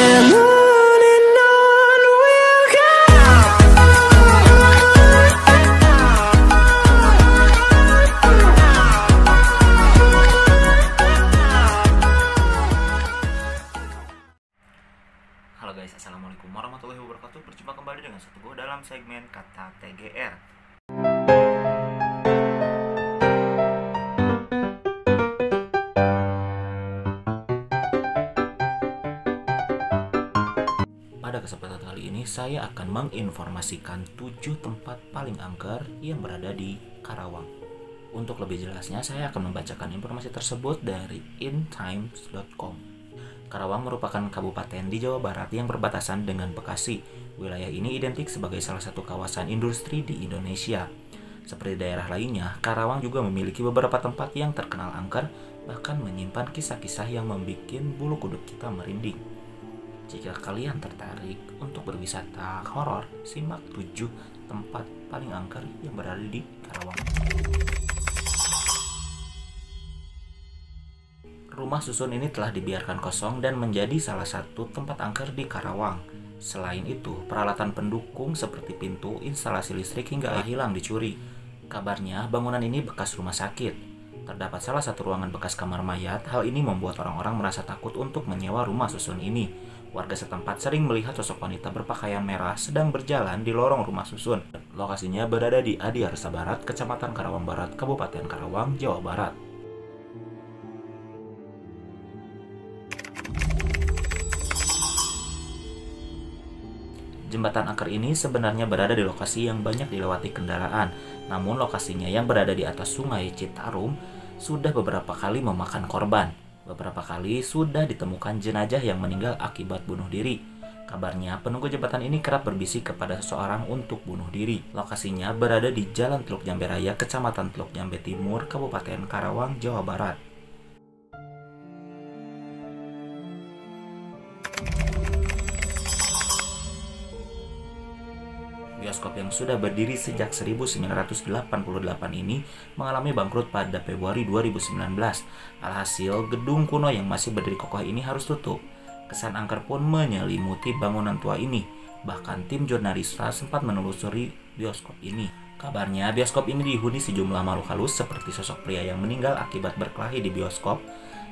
Halo guys, Assalamualaikum warahmatullahi wabarakatuh. Berjumpa kembali dengan satu gue dalam segmen Kata TGR saya akan menginformasikan 7 tempat paling angker yang berada di Karawang Untuk lebih jelasnya saya akan membacakan informasi tersebut dari intimes.com Karawang merupakan kabupaten di Jawa Barat yang berbatasan dengan Bekasi. Wilayah ini identik sebagai salah satu kawasan industri di Indonesia. Seperti daerah lainnya, Karawang juga memiliki beberapa tempat yang terkenal angker, bahkan menyimpan kisah-kisah yang membuat bulu kuduk kita merinding. Jika kalian tertarik untuk berwisata horor, simak 7 tempat paling angker yang berada di Karawang. Rumah susun ini telah dibiarkan kosong dan menjadi salah satu tempat angker di Karawang. Selain itu, peralatan pendukung seperti pintu, instalasi listrik hingga hilang dicuri. Kabarnya, bangunan ini bekas rumah sakit. Terdapat salah satu ruangan bekas kamar mayat. Hal ini membuat orang-orang merasa takut untuk menyewa rumah susun ini. Warga setempat sering melihat sosok wanita berpakaian merah sedang berjalan di lorong rumah susun. Lokasinya berada di Adiarsa Barat, Kecamatan Karawang Barat, Kabupaten Karawang, Jawa Barat. Jembatan angker ini sebenarnya berada di lokasi yang banyak dilewati kendaraan, namun lokasinya yang berada di atas sungai Citarum sudah beberapa kali memakan korban. Beberapa kali sudah ditemukan jenazah yang meninggal akibat bunuh diri. Kabarnya, penunggu jembatan ini kerap berbisik kepada seseorang untuk bunuh diri. Lokasinya berada di Jalan Teluk Jambe Raya, Kecamatan Teluk Jambe Timur, Kabupaten Karawang, Jawa Barat. Bioskop yang sudah berdiri sejak 1988 ini mengalami bangkrut pada Februari 2019. Alhasil, gedung kuno yang masih berdiri kokoh ini harus tutup. Kesan angker pun menyelimuti bangunan tua ini. Bahkan tim jurnalista sempat menelusuri bioskop ini. Kabarnya, bioskop ini dihuni sejumlah makhluk halus seperti sosok pria yang meninggal akibat berkelahi di bioskop,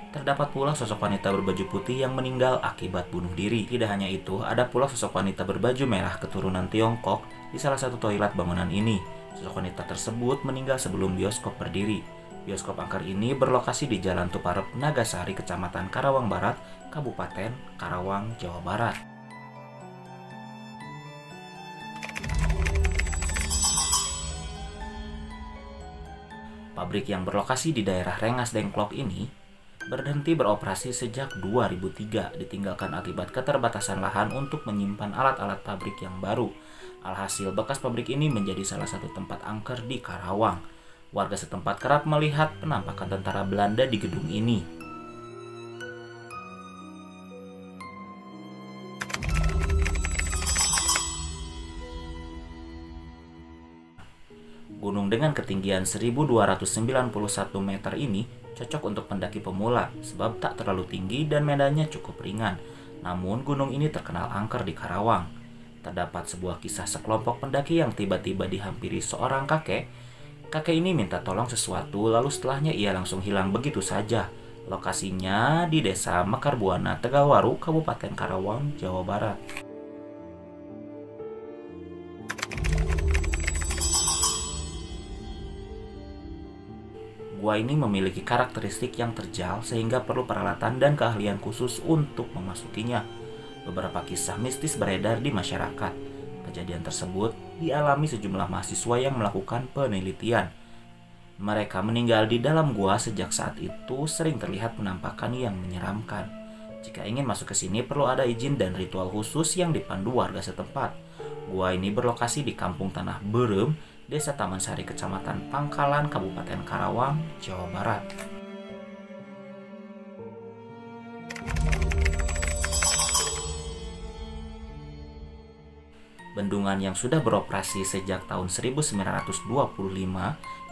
Terdapat pula sosok wanita berbaju putih yang meninggal akibat bunuh diri. Tidak hanya itu, ada pula sosok wanita berbaju merah keturunan Tiongkok di salah satu toilet bangunan ini. Sosok wanita tersebut meninggal sebelum bioskop berdiri. Bioskop angker ini berlokasi di Jalan Tuparep, Nagasari, Kecamatan Karawang Barat, Kabupaten Karawang, Jawa Barat. Pabrik yang berlokasi di daerah Rengas Dengklok ini berhenti beroperasi sejak 2003 ditinggalkan akibat keterbatasan lahan untuk menyimpan alat-alat pabrik yang baru. Alhasil bekas pabrik ini menjadi salah satu tempat angker di Karawang. Warga setempat kerap melihat penampakan tentara Belanda di gedung ini. Gunung dengan ketinggian 1291 meter ini cocok untuk pendaki pemula sebab tak terlalu tinggi dan medannya cukup ringan. Namun gunung ini terkenal angker di Karawang. Terdapat sebuah kisah sekelompok pendaki yang tiba-tiba dihampiri seorang kakek. Kakek ini minta tolong sesuatu lalu setelahnya ia langsung hilang begitu saja. Lokasinya di desa Mekarbuana, Tegawaru, Kabupaten Karawang, Jawa Barat. Gua ini memiliki karakteristik yang terjal sehingga perlu peralatan dan keahlian khusus untuk memasukinya. Beberapa kisah mistis beredar di masyarakat. Kejadian tersebut dialami sejumlah mahasiswa yang melakukan penelitian. Mereka meninggal di dalam gua sejak saat itu sering terlihat penampakan yang menyeramkan. Jika ingin masuk ke sini perlu ada izin dan ritual khusus yang dipandu warga setempat. Gua ini berlokasi di Kampung Tanah Berem, Desa Taman Sari, Kecamatan Pangkalan, Kabupaten Karawang, Jawa Barat. Bendungan yang sudah beroperasi sejak tahun 1925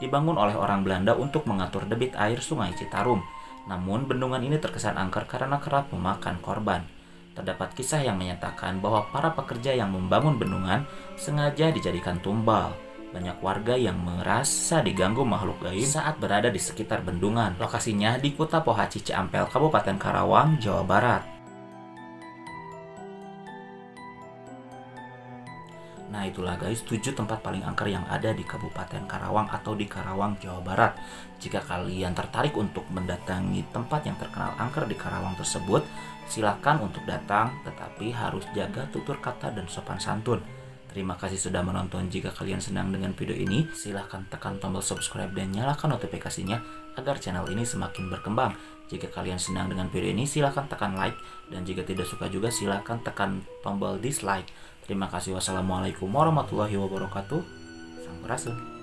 dibangun oleh orang Belanda untuk mengatur debit air Sungai Citarum. Namun bendungan ini terkesan angker karena kerap memakan korban. Terdapat kisah yang menyatakan bahwa para pekerja yang membangun bendungan sengaja dijadikan tumbal. Banyak warga yang merasa diganggu makhluk gaib saat berada di sekitar bendungan. Lokasinya di Kota Pohaci Ciampel, Kabupaten Karawang, Jawa Barat. Nah itulah guys 7 tempat paling angker yang ada di Kabupaten Karawang atau di Karawang, Jawa Barat. Jika kalian tertarik untuk mendatangi tempat yang terkenal angker di Karawang tersebut, silakan untuk datang tetapi harus jaga tutur kata dan sopan santun. Terima kasih sudah menonton. Jika kalian senang dengan video ini, silahkan tekan tombol subscribe dan nyalakan notifikasinya agar channel ini semakin berkembang. Jika kalian senang dengan video ini, silahkan tekan like. Dan jika tidak suka juga, silahkan tekan tombol dislike. Terima kasih. Wassalamualaikum warahmatullahi wabarakatuh. Sampurasun.